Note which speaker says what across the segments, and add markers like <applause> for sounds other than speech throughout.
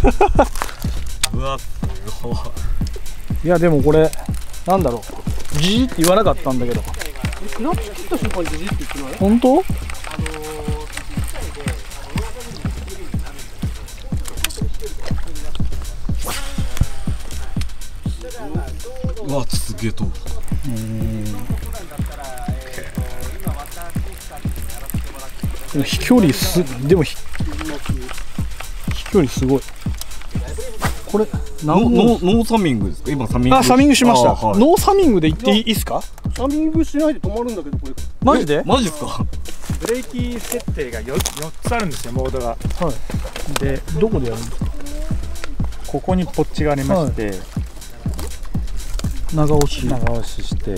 Speaker 1: <laughs> うわすごい。
Speaker 2: いやでもこれなんだろう。じじって言わなかったんだけど。
Speaker 3: クラッチ切った瞬間にジジって言ってない？
Speaker 2: 本当？
Speaker 1: うわすげえと
Speaker 2: でも飛距離すでもひ飛距離すごいこれ
Speaker 1: ノノノーサミングですか？今サミング。
Speaker 2: あサミングしました、
Speaker 1: あはい。
Speaker 2: ノーサミングで行っていいですか？
Speaker 3: サミングしないで止まるんだけどこれ。
Speaker 2: マジで？
Speaker 1: マジっすか？
Speaker 4: ブレーキ設定が 4, 4つあるんですよモードが。
Speaker 2: はい。
Speaker 4: で
Speaker 2: どこでやるんですか？
Speaker 4: ここにポッチがありまして、
Speaker 2: 長押し。
Speaker 4: 長押しして。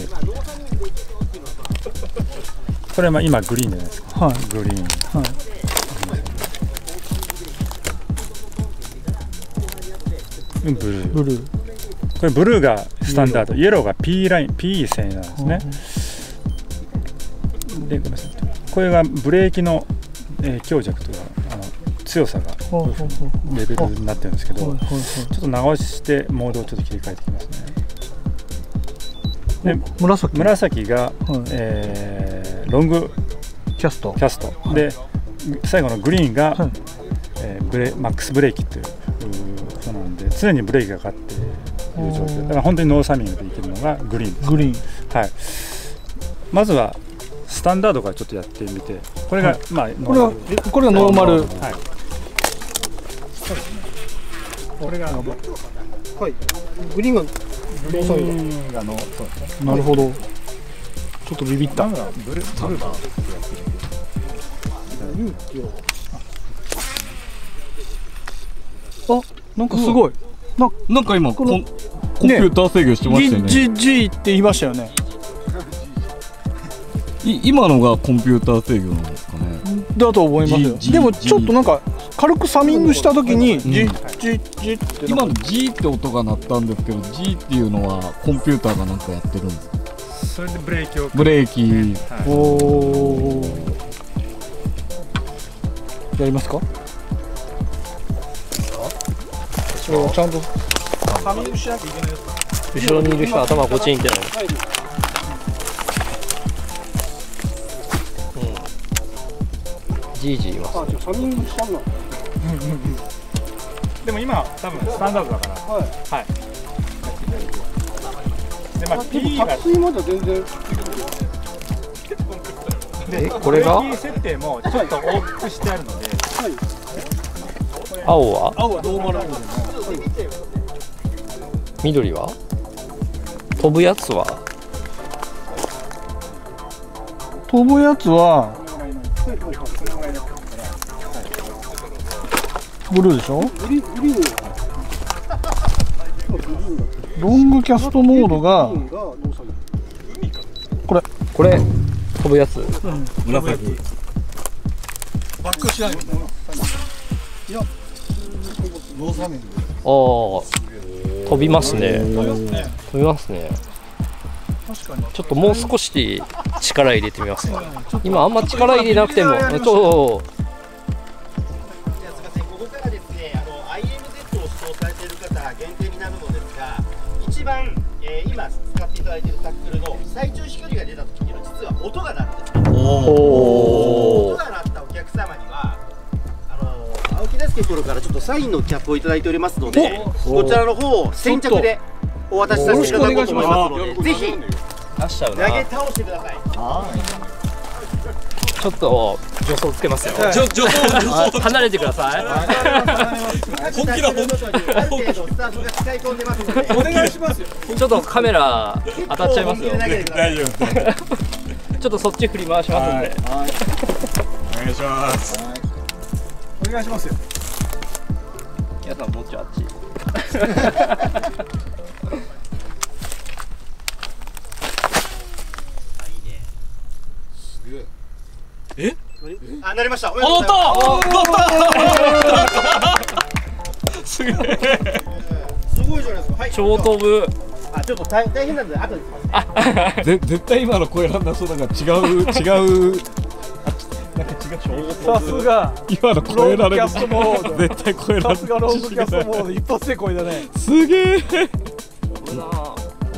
Speaker 4: これはまあ今グリーンじゃないですか。
Speaker 2: はい。
Speaker 4: グリーン。
Speaker 2: はい
Speaker 4: ブルー。
Speaker 2: ブルー。
Speaker 4: これブルーがスタンダード。イエローが P ライン P 線なんですね、でごめんなさい。これがブレーキの、えー強弱とかあの強さがレベルになってるんですけど、
Speaker 2: はいはいはい。
Speaker 4: ちょっと長押ししてモードをちょっと切り替えていきますね。で
Speaker 2: 紫？
Speaker 4: 紫が、
Speaker 2: はい。
Speaker 4: えーロング
Speaker 2: キャスト。
Speaker 4: キャスト、で最後のグリーンが、
Speaker 2: はい。
Speaker 4: えーブレマックスブレーキっていう常にブレーキがかかっている状況。だから本当にノーサミングでいけるのがグリーンです
Speaker 2: グリーン。
Speaker 4: はい、まずはスタンダードからちょっとやってみてこれが、
Speaker 2: はい。
Speaker 4: まあ
Speaker 2: これはえこれがノーマル。
Speaker 4: はい。これがあの
Speaker 3: はい。グリーンが
Speaker 4: グリーンがのそうですね。
Speaker 2: なるほど。ちょっとビビった。
Speaker 4: ブルブルーが
Speaker 2: あなんかすごいな
Speaker 1: なんか今
Speaker 2: この
Speaker 1: コンコンピューター制御してましたよね。
Speaker 2: G, G, G って言いましたよね。<laughs>
Speaker 1: い今のがコンピューター制御なんですかね。
Speaker 2: だと思いますよ。
Speaker 1: G
Speaker 2: でもちょっとなんか軽くサミングした時に
Speaker 1: ん
Speaker 2: G, G, G って
Speaker 1: 今の G って音が鳴ったんですけど G っていうのはコンピューターがなんかやってるんですか？
Speaker 4: それでブレーキを
Speaker 1: ブレーキ。
Speaker 4: はい。
Speaker 2: おー。やりますか？ちゃんと。サミングしなきゃいけない
Speaker 5: 後ろにいる人は頭こっちにいってないう。ん。じいじいます。
Speaker 3: あ違うサミングしたん。だ
Speaker 4: でも今多分スタンダードだから。
Speaker 3: はい。
Speaker 4: はい。でまあ P
Speaker 3: も
Speaker 4: が
Speaker 3: 達水までは全然。
Speaker 5: えこれが？
Speaker 4: 設定もちょっと大きくしてあるので。
Speaker 3: はい
Speaker 5: 青は？
Speaker 3: 青はノーマルなんで
Speaker 5: 緑は？飛ぶやつは？
Speaker 2: 飛ぶやつはブルーでしょ？ロングキャストモードがこれ。
Speaker 5: これ飛ぶやつ？
Speaker 1: 紫。
Speaker 2: バックしない
Speaker 5: ああ飛びますね。飛びますね。ちょっともう少し力入れてみますか。今あんま力入れなくても。ちょ
Speaker 6: じゃあすみません、ここからですね、あの IMZ を使用されている方限定になるのですが、一番、えー今使っていただいているタックルの最長飛距離が出た時には実は音が鳴るんです。
Speaker 5: おお
Speaker 6: 音が鳴ったお客様には。青木大輔プロからちょっとサインのキャップをいただいておりますので、こちらの方を先着でお渡しさせていただこうと思いますので、ぜひ
Speaker 5: 出しちゃう
Speaker 6: 投げ倒してください。
Speaker 5: ちょっと助走つけますよ。
Speaker 1: ちょちょ
Speaker 5: 離れてください。
Speaker 6: 本気だ本気だ。ある程度スタートが使い込んでますので、お願いしますよ。
Speaker 5: ちょっとカメラ当たっちゃいますよ。
Speaker 6: 投げてください。
Speaker 1: 丈夫。<laughs>
Speaker 5: ちょっとそっち振り回しますんで。
Speaker 1: お願いします。
Speaker 2: お願いしますよ。
Speaker 5: 皆さんもうちょいあっち。<laughs>
Speaker 6: あ、なりました。おめでとうございます。
Speaker 1: すげえ。
Speaker 6: すごいじゃないですか。はい。
Speaker 5: 超飛ぶ。
Speaker 6: あ、ちょっと大大変なんで、後でします。
Speaker 1: ぜ <laughs> 絶対今の声なんだ。そうなんか違う <laughs> 違う
Speaker 2: さすが。
Speaker 1: 今の超えられる。絶対超えられる。
Speaker 2: さすがロングキャストモード。一発で超えたね。
Speaker 1: すげえ。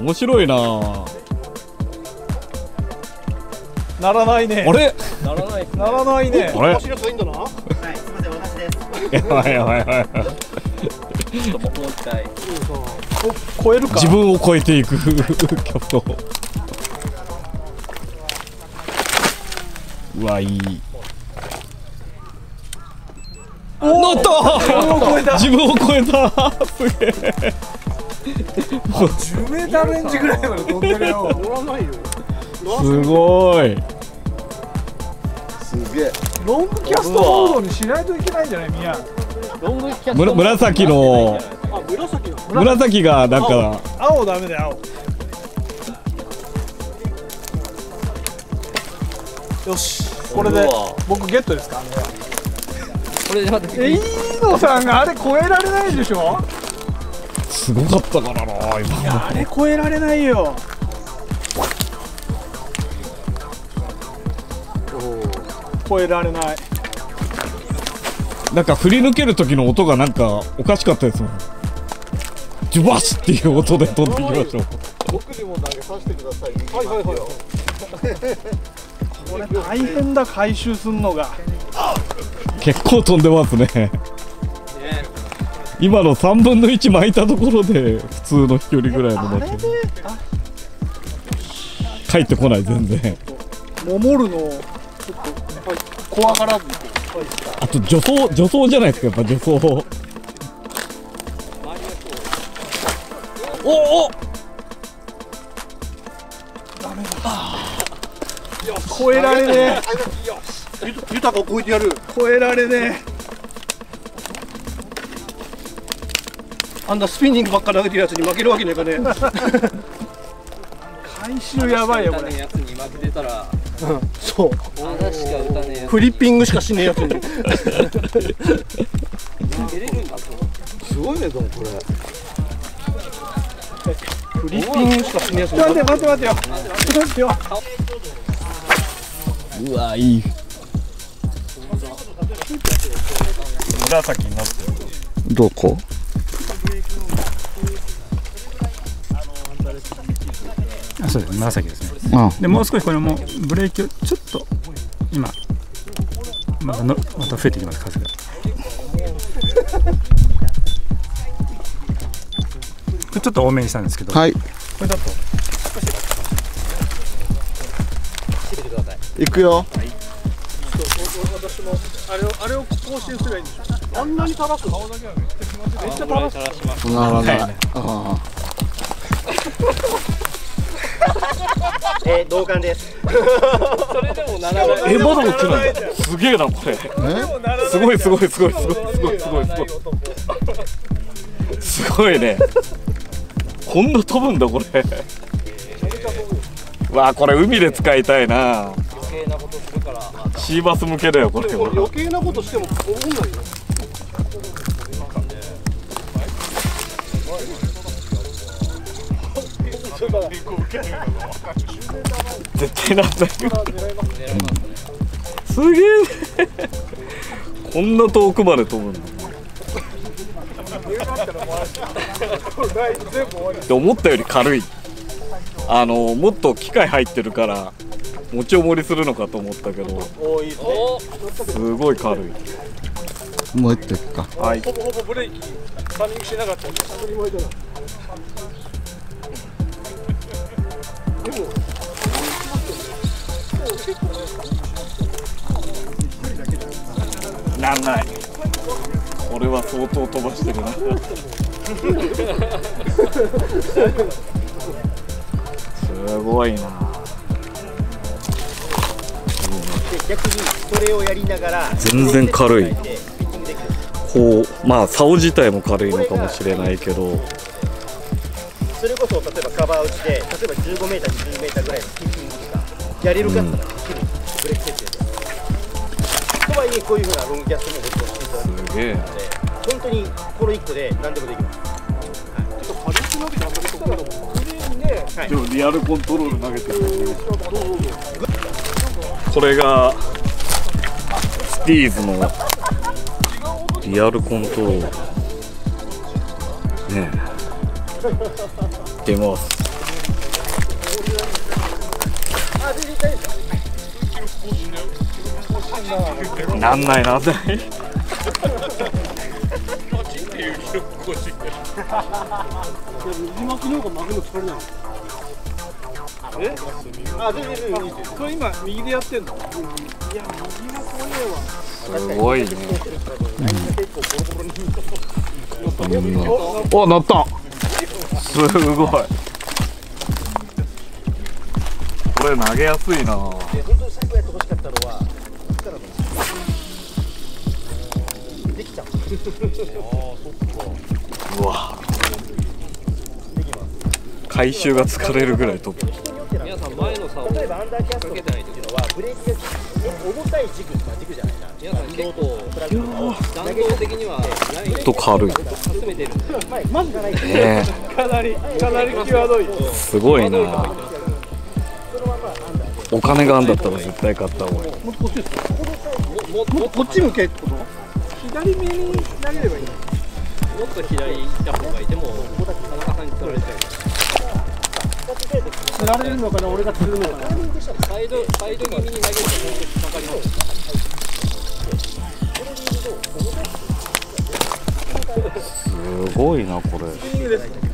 Speaker 1: 面白いな。
Speaker 2: ならないね。
Speaker 1: あれ？
Speaker 5: ならない
Speaker 2: ならないね。
Speaker 1: あれ？
Speaker 3: 走りやすいんだな。
Speaker 6: はい、すみません、私です。
Speaker 1: やばいやばいやばい。
Speaker 5: ちょっともう一回。
Speaker 2: お超えるか。
Speaker 1: 自分を超えていく。キャプトうわいい。乗った。
Speaker 2: 自分を超えた。
Speaker 1: 自分を超えた。すげえ。
Speaker 2: 10メーターレンジぐらいまで飛んでるよ。
Speaker 3: 乗らないよ。
Speaker 1: すごい
Speaker 3: すげえ
Speaker 2: ロングキャストモードにしないといけないんじゃないみや
Speaker 5: ロングキャスト
Speaker 1: むら紫の。
Speaker 3: あ紫の。
Speaker 1: 紫がなんか。
Speaker 2: 青ダメだよ青よしこれで僕ゲットですか？
Speaker 5: これで待って。
Speaker 2: え飯野さんがあれ超えられないでしょ？
Speaker 1: すごかったからな今。
Speaker 2: あれ超えられないよ。超えられない。
Speaker 1: なんか振り抜ける時の音がなんかおかしかったですもん。ジュバシっていう音で飛んできましたもん
Speaker 3: 僕にも投げさせてください。はいはいはい
Speaker 2: これ大変だ回収すんのが。
Speaker 1: 結構飛んでますね。今の3分の1巻いたところで普通の飛距離ぐらいのだけ。帰ってこない全然。
Speaker 2: 守るのをちょっと、はい、怖がらずに。
Speaker 1: あと助走助走じゃないですかやっぱ助走。おお
Speaker 2: 超えられね
Speaker 3: ゆ豊かを超えてやる。
Speaker 2: え超えられね
Speaker 3: あんなスピニングばっか投げてるやつに負けるわけねえかね
Speaker 2: え。回収やばいよこれ。
Speaker 5: やつに負けてたら。
Speaker 3: そう。
Speaker 5: 穴しか打たねえやつ
Speaker 3: フリッピングしかしねえやつに。すごいねでもこれ。
Speaker 2: フリッピングしかしねえやつ待って待って待ってよ。待ってよ
Speaker 1: うわいい。
Speaker 4: 紫になってる。
Speaker 1: どこ？
Speaker 4: あそうです。紫ですね。
Speaker 1: あ
Speaker 4: でもう少しこれもブレーキをちょっと今またのまた増えてきます数が。<laughs> ちょっと多めにしたんですけど、
Speaker 7: はい行くよ。
Speaker 2: あれをあれを更新すればいいんでしょあんなに垂らす顔だけはめっちゃ気持ちめっちゃ垂らす
Speaker 7: ならないあ
Speaker 6: えー、同感です。
Speaker 5: それでもならない
Speaker 1: えまだ落ちないすげえなこれ。
Speaker 7: あ
Speaker 1: すごいすごいすごいすごいすごいすごいすごい。すごいね。こんな飛ぶんだこれ。わあこれ海で使いたいなシーバス向けだよこれ。は
Speaker 3: 余計なことしても思んないよ。
Speaker 1: 絶対なんだよ。すげえ。ねこんな遠くまで飛ぶんだ <laughs> で思ったより軽い。あのもっと機械入ってるから持ち重りするのかと思ったけど
Speaker 5: お
Speaker 1: すごい軽い。
Speaker 7: か
Speaker 1: はい
Speaker 2: ほぼほぼブレーキタングしなか。ったんで当たり前じゃない。
Speaker 1: なんない。これは相当飛ばしてるな。<laughs> すごいな
Speaker 6: 逆にそれをやりながら
Speaker 1: 全然軽い。こうまあ竿自体も軽いのかもしれないけど。
Speaker 6: それこそ例えばカバー打ちで例えば15メーター20メーターぐらいのピッチングとかやれるかったらできるブレーキ設定でとはいえこういうふうなロングキャストもご利用していただくの
Speaker 1: すげえな
Speaker 6: で本当にこれ1個で何でもできます
Speaker 1: でもリアルコントロール投げてるこれがディーズのリアルコントロール。ねえ。出ます。なんないなんない
Speaker 3: 右巻きの方が巻くの疲れないえ？あ全然全然いいです。これ今右でやってんの？いや右が怖えわ
Speaker 1: すごいね。お乗った。すごい。これ投げやすいな。
Speaker 6: 本当に最後やってほしかったのはできちゃう
Speaker 1: うわ。回収が疲れるぐらい飛ぶ
Speaker 5: 皆さん前の差を
Speaker 6: 例えばアンダーキャストってい。うのはブレーキが重たい軸、まあ、軸じゃない。な
Speaker 5: 皆さん結構弾道的にはライン
Speaker 1: ほんと軽い
Speaker 5: 集めてる
Speaker 6: マジかない
Speaker 1: ね
Speaker 3: かなりかなり際どい
Speaker 1: え。すごいな。お金があんだったら絶対買った方がいい。
Speaker 3: もっとこっちですもこっち向けってこと？左目に投げればいい
Speaker 5: もっと左行った方がいい。でも田中さんに取られちゃう
Speaker 3: 釣られるのかな俺が釣るのかな
Speaker 5: サイドサイド気味に投げると本当にかかります
Speaker 1: すごいなこれ。
Speaker 3: スイングです